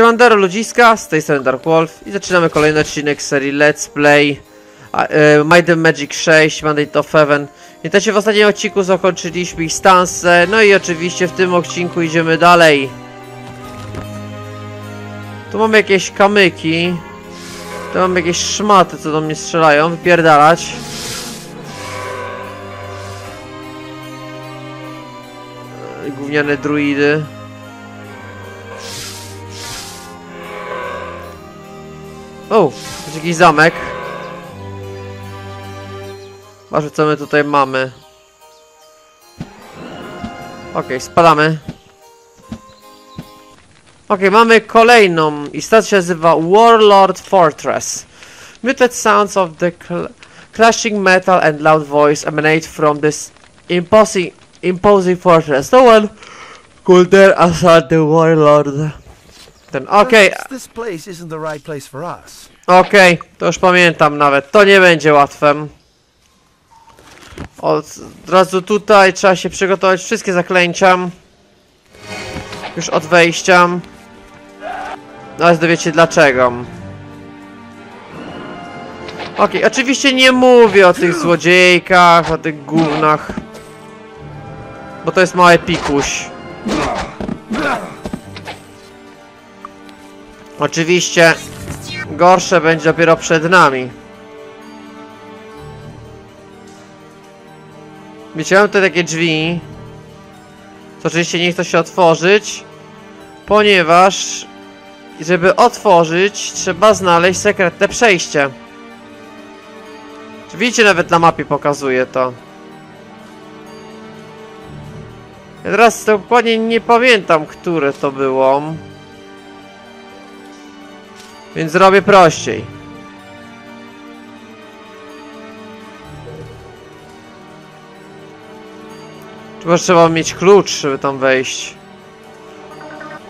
Siemandero ludziska, z tej strony Dark Wolf i zaczynamy kolejny odcinek serii Let's Play e, and Magic 6, Mandate of Heaven. Pamiętacie, w ostatnim odcinku zakończyliśmy ich stansę, no i oczywiście w tym odcinku idziemy dalej. Tu mamy jakieś kamyki. Tu mamy jakieś szmaty, co do mnie strzelają, wypierdalać. E, Gówniane druidy. O, jest jakiś zamek. Zobaczmy co my tutaj mamy. Okej, spadamy. Okej, mamy kolejną i stacja się nazywa Warlord Fortress. Muted sounds of the cl clashing metal and loud voice emanate from this imposing, imposing fortress. No one could dare assault the Warlord. Ten, okej, us. Okej, to już pamiętam nawet. To nie będzie łatwe. Od razu tutaj trzeba się przygotować wszystkie zaklęcia. Już od wejścia. No ale dowiecie dlaczego. Okej, oczywiście nie mówię o tych złodziejkach, o tych gównach. Bo to jest mały pikuś. Oczywiście Gorsze będzie dopiero przed nami. Mam tutaj takie drzwi. To oczywiście nie chce się otworzyć, ponieważ żeby otworzyć, trzeba znaleźć sekretne przejście. Widzicie, nawet na mapie pokazuje to. Ja teraz dokładnie nie pamiętam, które to było. Więc zrobię prościej. Czy trzeba mieć klucz, żeby tam wejść?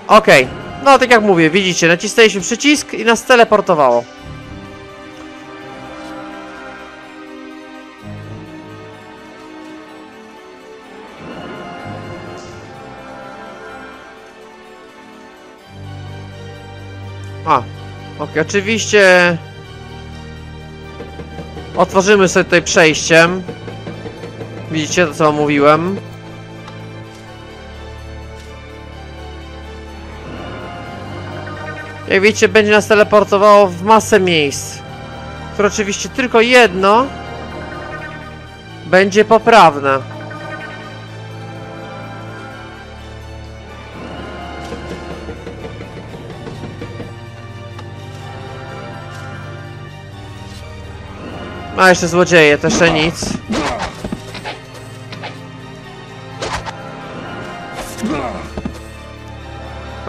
Okej. No, tak jak mówię, widzicie, nacisnęliśmy przycisk i nas teleportowało. Oczywiście otworzymy sobie tutaj przejściem. Widzicie to, co mówiłem. Jak widzicie, będzie nas teleportowało w masę miejsc. Które oczywiście tylko jedno będzie poprawne. A jeszcze złodzieje, to jeszcze nic.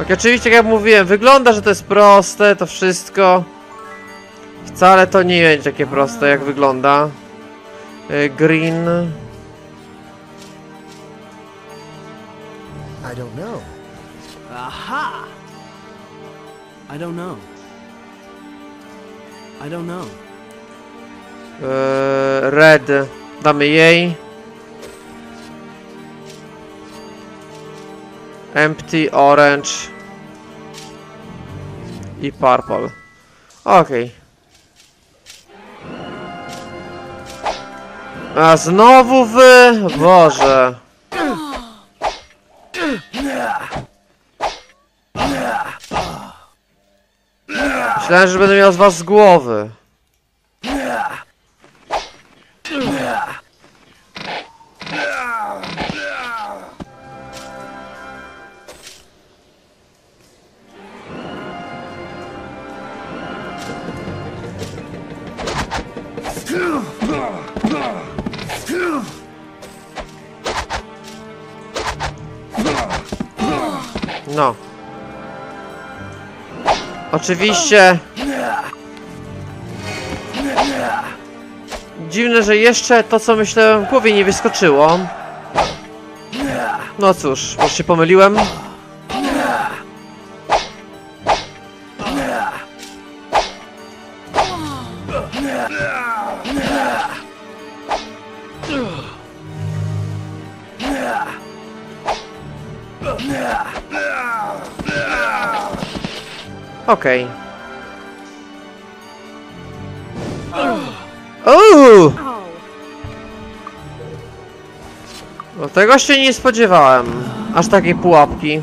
Ok, oczywiście jak mówiłem, wygląda, że to jest proste, to wszystko. Wcale to nie jest takie proste, jak wygląda. Y, Green. I don't know. Aha! I don't know. I don't know. Y, Red. Damy jej. Empty, orange. I purple. Okej. A znowu wy? Boże. Myślałem, że będę miał z was z głowy. No. Oczywiście. Dziwne, że jeszcze to, co myślałem w głowie nie wyskoczyło. No cóż, może się pomyliłem. Okej. Uuu! No tego się nie spodziewałem. Aż takiej pułapki.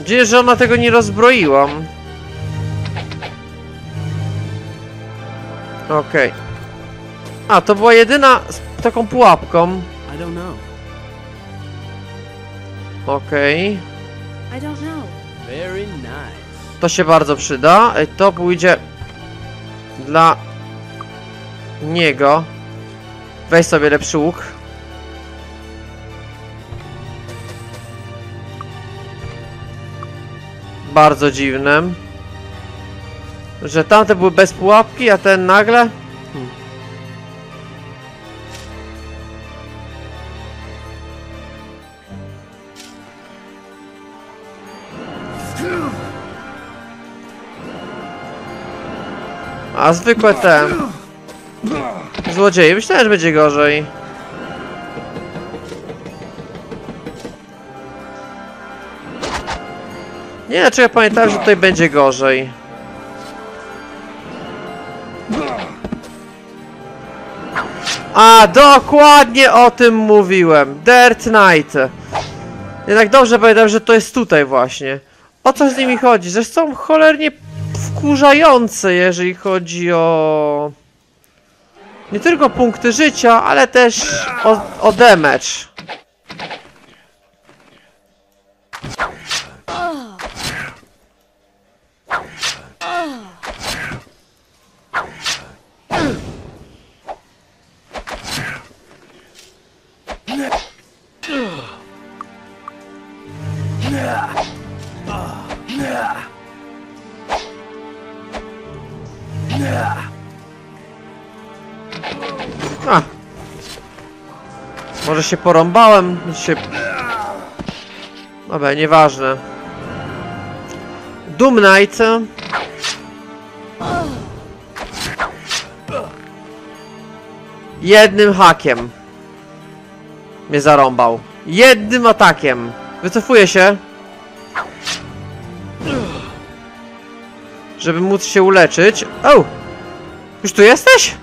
Gdzie, że ona tego nie rozbroiła? Okej. A, to była jedyna z taką pułapką. Okej. Nice. To się bardzo przyda. To pójdzie dla niego. Weź sobie lepszy łuk. Bardzo dziwne. Że tamte były bez pułapki, a ten nagle... Hmm. A zwykłe te... Złodzieje. Myślałem, że będzie gorzej. Nie, znaczy ja pamiętałem, że tutaj będzie gorzej. A, dokładnie o tym mówiłem. Dirt Knight. Jednak dobrze pamiętam, że to jest tutaj właśnie. O co z nimi chodzi? Że są cholernie wkurzające, jeżeli chodzi o... Nie tylko punkty życia, ale też o, o damage. Się porąbałem, się... Dobra, nieważne. Doom Knight. Jednym hakiem. Mnie zarąbał. Jednym atakiem. Wycofuję się. Żeby móc się uleczyć. O! Już tu jesteś?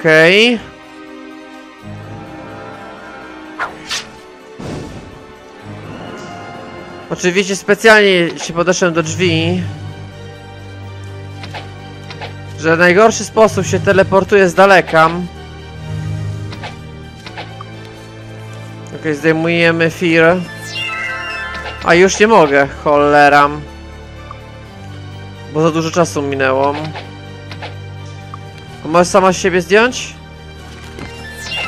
Okej. Oczywiście specjalnie się podeszłem do drzwi. Że w najgorszy sposób się teleportuje z daleka. Okej, zdejmujemy Fear. A już nie mogę, cholera. Bo za dużo czasu minęło. A możesz sama z siebie zdjąć?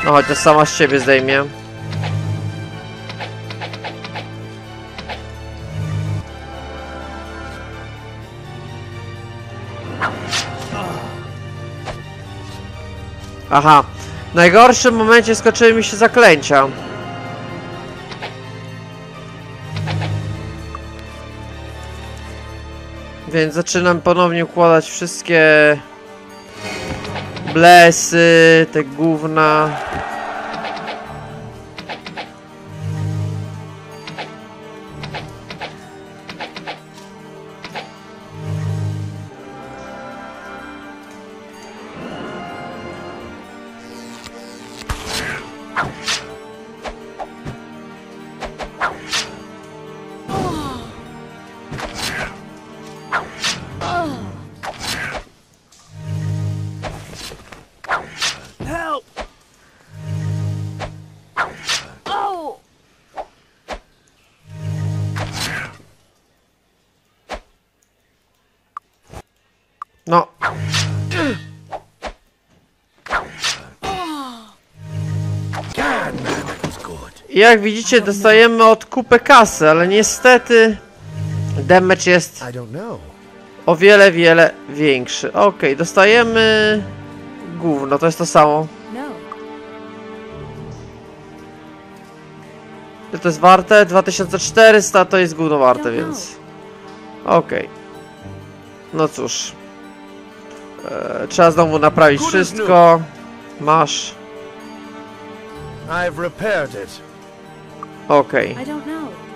No chociaż sama z siebie zdejmie. Aha. W najgorszym momencie skoczyły mi się zaklęcia. Więc zaczynam ponownie układać wszystkie blesy, te gówna. I jak widzicie, dostajemy od kupę kasy, ale niestety damage jest o wiele, wiele większy. Okej, dostajemy gówno, to jest to samo. No. Ile to jest warte? 2400 to jest gówno warte, więc... Okej. No cóż. E, trzeba znowu naprawić wszystko. Masz. I've repaired it. Okej. I don't know.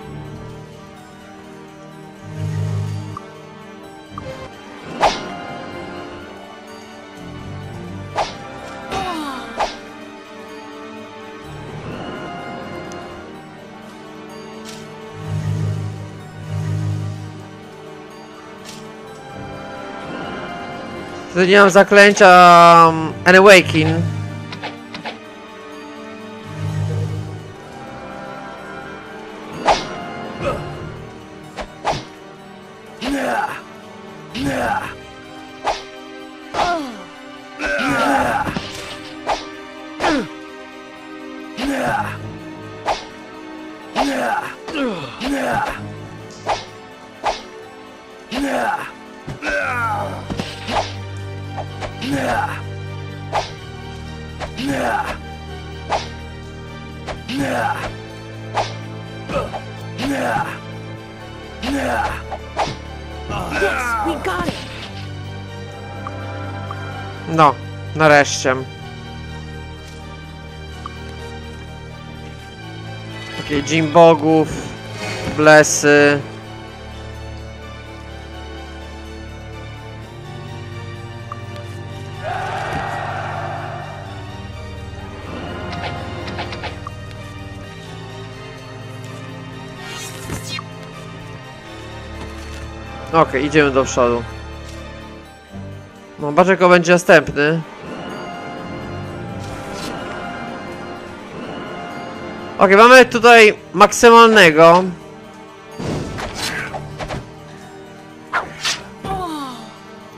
Wtedy nie mam zaklęcia um, An No, nareszcie. Takie dzień bogów, blesy. Okej, idziemy do przodu. Baczeko będzie następny. Okej, mamy tutaj maksymalnego.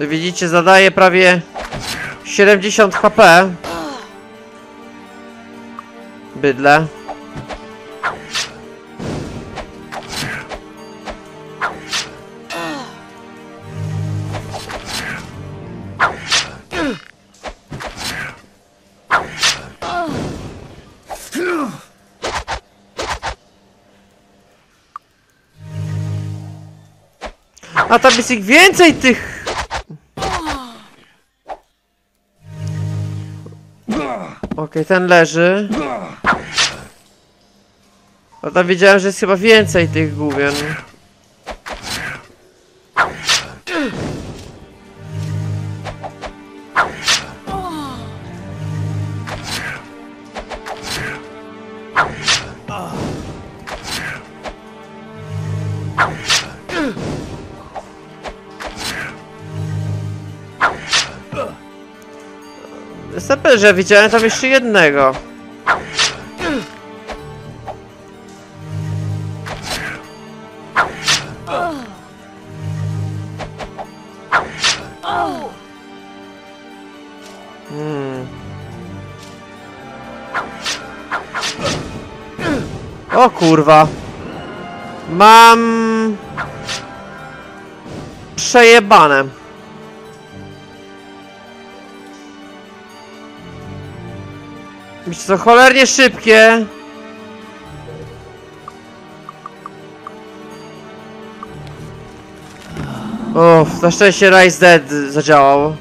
Widzicie, zadaje prawie 70 HP. Bydle. A tam jest ich więcej tych... Okej, ten leży. A tam wiedziałem, że jest chyba więcej tych główien. Że widziałem tam jeszcze jednego. Hmm. O kurwa. Mam... Przejebane. Wiecie co, cholernie szybkie. Uff, na szczęście Rise Dead zadziałał.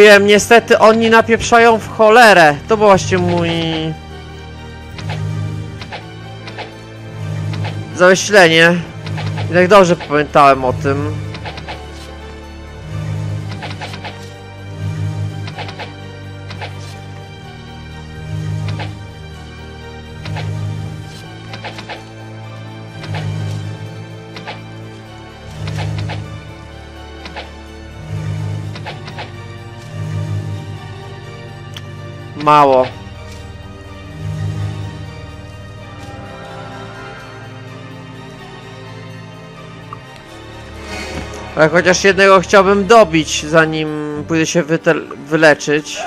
Mówiłem, niestety oni napieprzają w cholerę. To był właśnie mój... Zamyślenie. I tak dobrze pamiętałem o tym. Mało. Ale chociaż jednego chciałbym dobić, zanim pójdę się wyleczyć.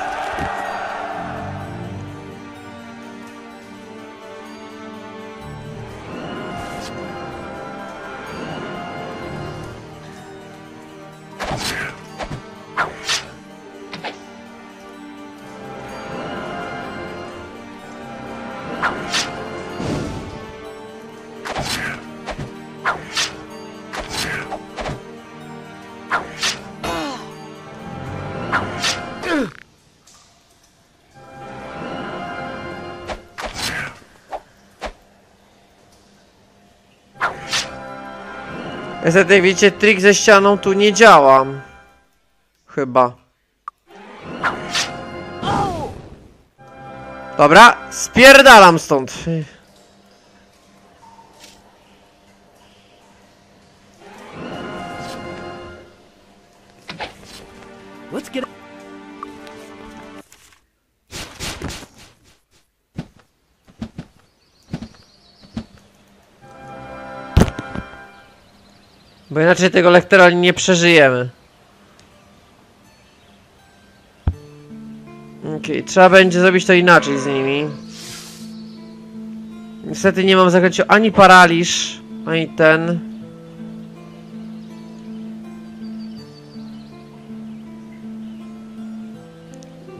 Niestety, widzicie, trik ze ścianą tu nie działa. Chyba. Dobra, spierdalam stąd. Inaczej tego lektora nie przeżyjemy. Okej, trzeba będzie zrobić to inaczej z nimi. Niestety nie mam zaklęcia ani paraliż, ani ten.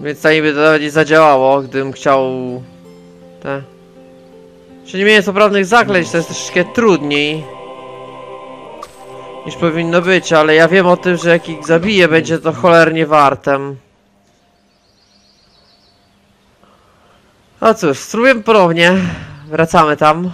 Więc to niby to nawet nie zadziałało, gdybym chciał... Te... Czyli nie miałem poprawnych zaklęć, to jest troszeczkę trudniej niż powinno być, ale ja wiem o tym, że jak ich zabiję, będzie to cholernie wartem. No cóż, spróbujemy ponownie. Wracamy tam.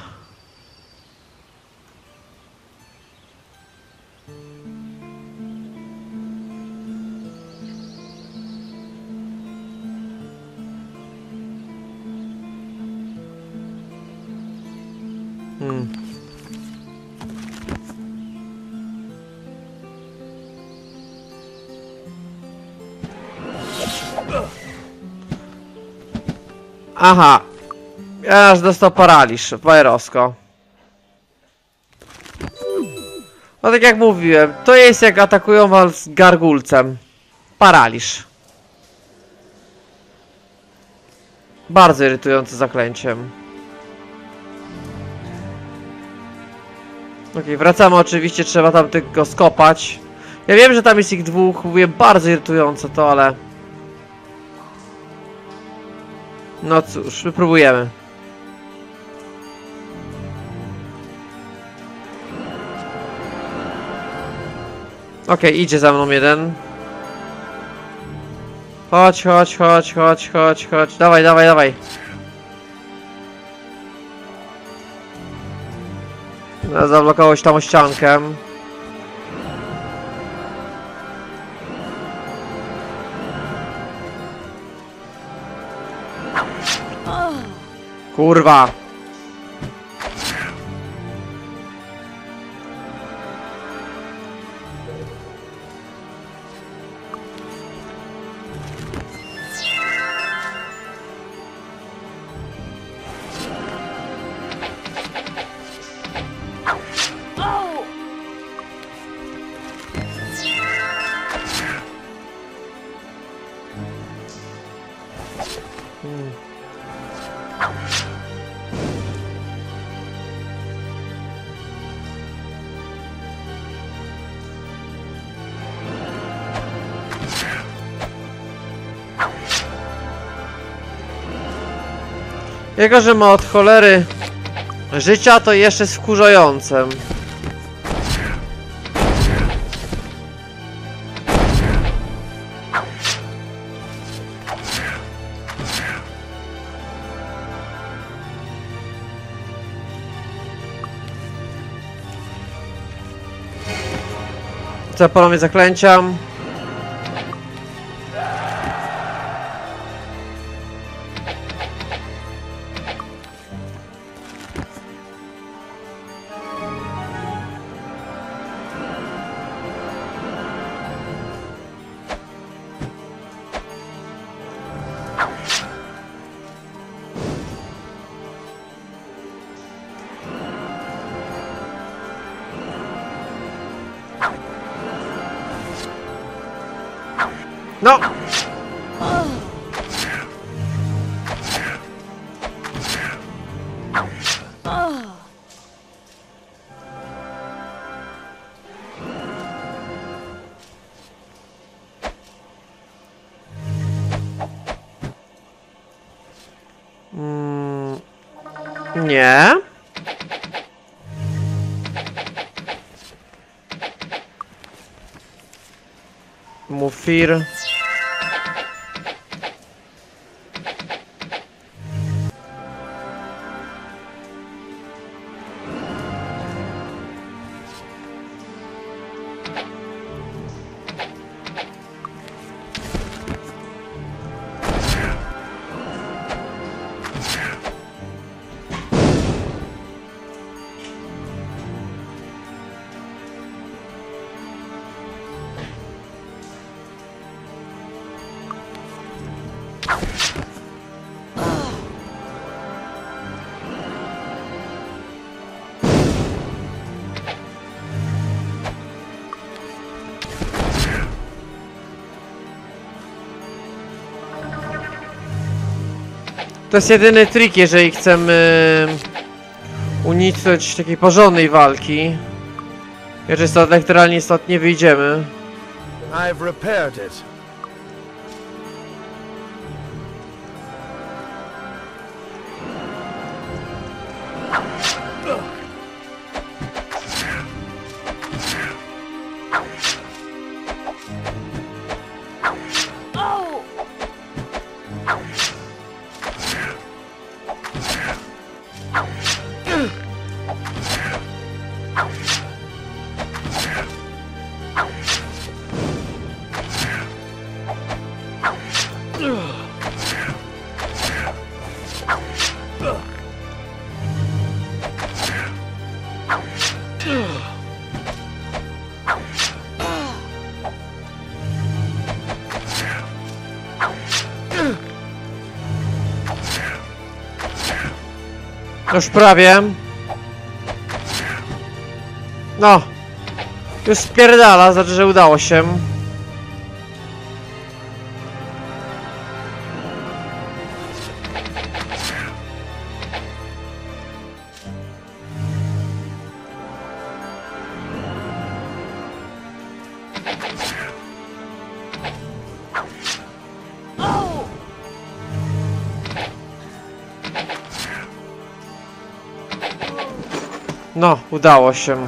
Aha. Aż dostał paraliż, Wajrosko. No tak jak mówiłem, to jest jak atakują was z gargulcem. Paraliż. Bardzo irytujące zaklęciem. Okej, wracamy oczywiście, trzeba tam tylko skopać. Ja wiem, że tam jest ich dwóch, mówię, bardzo irytujące to, ale... No cóż, wypróbujemy. Okej, idzie za mną jeden. Chodź, chodź, chodź, chodź, chodź, chodź. Dawaj, dawaj, dawaj. No, Zablokowałeś tam ściankę. Kurwa. Jego, że ma od cholery życia, to jeszcze jest wkurzające. Ponownie zaklęcia. Mofira. To jest jedyny trik, jeżeli chcemy uniknąć takiej porządnej walki. Jeżeli stąd elektralnie stąd nie wyjdziemy. I've repaired it. Już prawie. No. Już spierdala, znaczy, że udało się. No, udało się.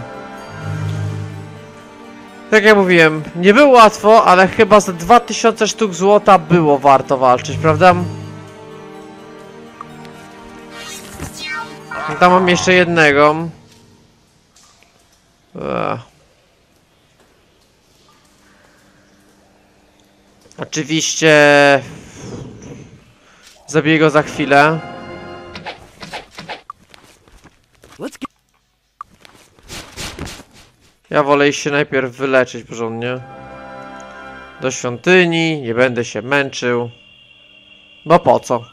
Tak jak mówiłem, nie było łatwo, ale chyba za 2000 sztuk złota było warto walczyć, prawda? No Tam mam jeszcze jednego. Ech. Oczywiście... Zabiję go za chwilę. Let's get. Ja wolę iść się najpierw wyleczyć porządnie. Do świątyni, nie będę się męczył. Bo po co?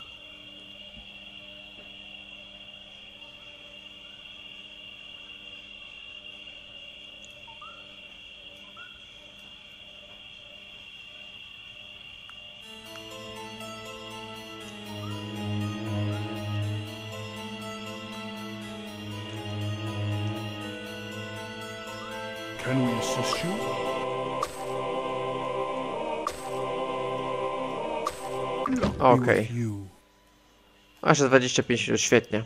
Okej. You. A jeszcze 25 minut, świetnie.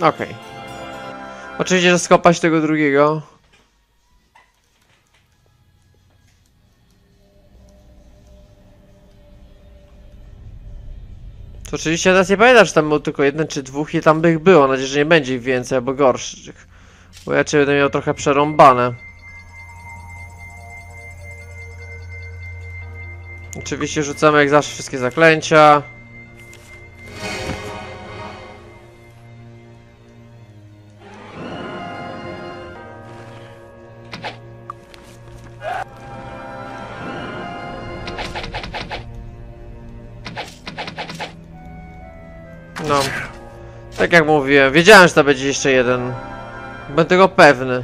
Okej. Oczywiście, że skopać tego drugiego. To oczywiście teraz nie pamiętam, czy tam był tylko jeden czy dwóch i tam by ich było. Mam nadzieję, że nie będzie ich więcej albo gorszych. Bo ja cię będę miał trochę przerąbane. Oczywiście rzucamy jak zawsze wszystkie zaklęcia. Jak mówiłem, wiedziałem, że to będzie jeszcze jeden. Będę tego pewny.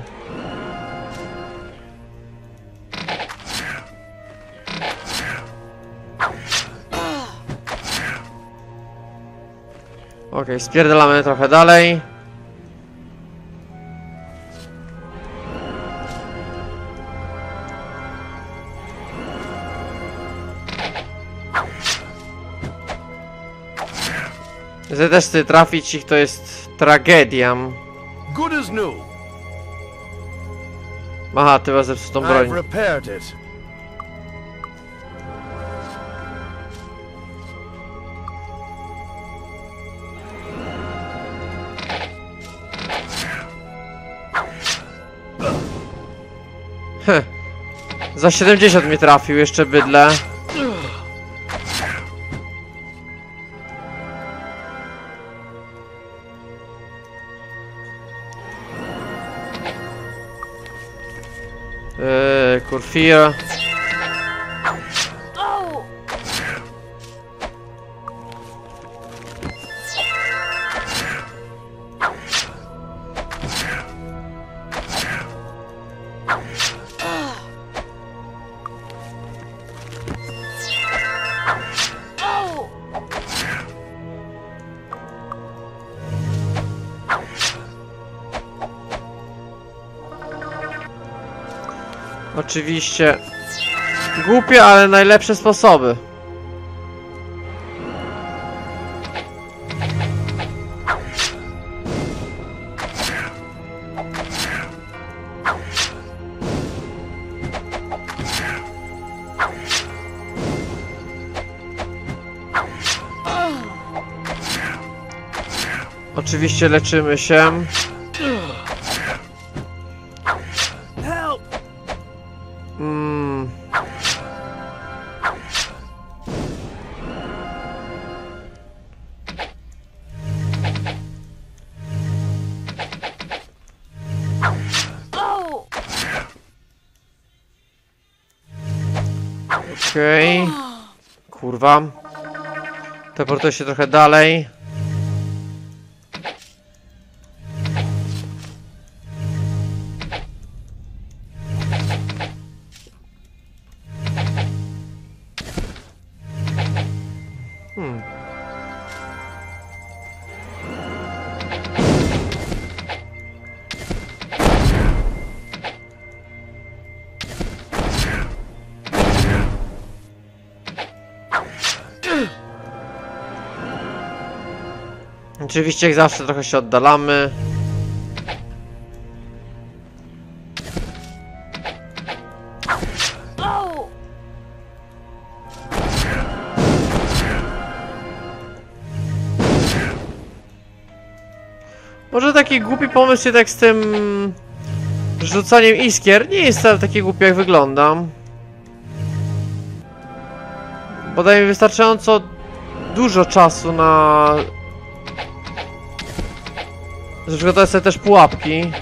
Okej, spierdalamy trochę dalej. Że też ty trafić ich to jest tragedia. Good as new. Aha, ty masz zepsutą broń. Za 70 mi trafił jeszcze bydle. Eee, kurfir. Oczywiście głupie, ale najlepsze sposoby. Oczywiście leczymy się. Kurwa. Teleportuję się trochę dalej. Oczywiście jak zawsze trochę się oddalamy. Może taki głupi pomysł jednak z tym rzucaniem iskier nie jest wcale taki głupi jak wyglądam. Bo daje mi wystarczająco dużo czasu na... przygotuję sobie też pułapki.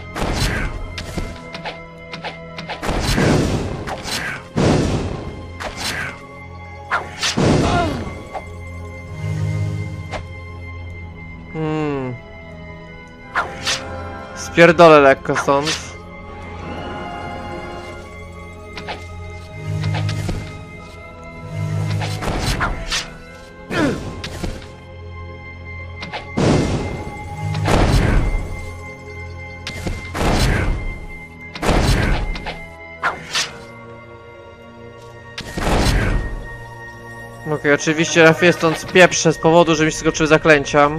Hmm. Spierdolę lekko stąd. Okej, oczywiście trafię stąd pieprzę z powodu, że mi skoczyły zaklęcia.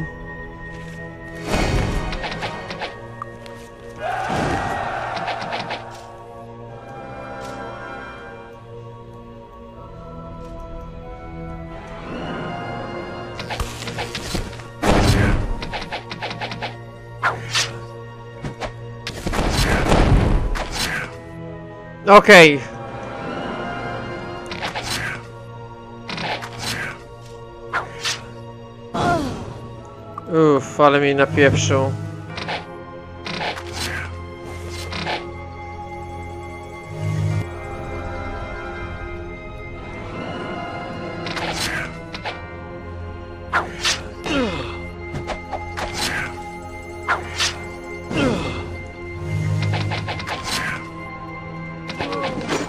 Okej. Uff, ale mi napieprzył.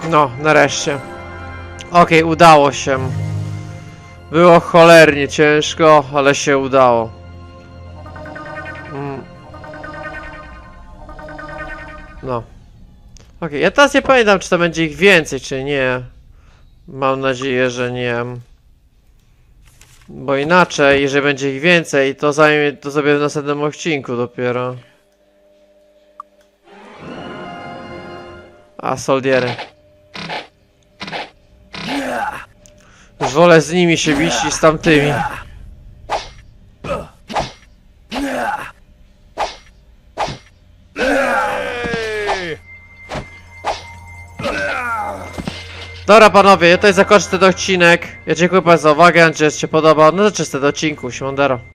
No, nareszcie. Okej, udało się. Było cholernie ciężko, ale się udało. Okej, ja teraz nie pamiętam, czy to będzie ich więcej, czy nie. Mam nadzieję, że nie. Bo inaczej, jeżeli będzie ich więcej, to zajmie to sobie w następnym odcinku dopiero. A, soldiery. Wolę z nimi się bić niż z tamtymi. Dobra panowie, ja tutaj zakończę ten odcinek. Ja dziękuję bardzo za uwagę, nadzieję, że się podobał. No to czysty odcinku, siemandero.